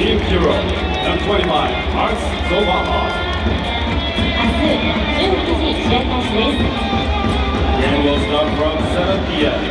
Team Hero, number 25, Arts Zobaha. 明日19時試合開始です Game will start from 7 p.m.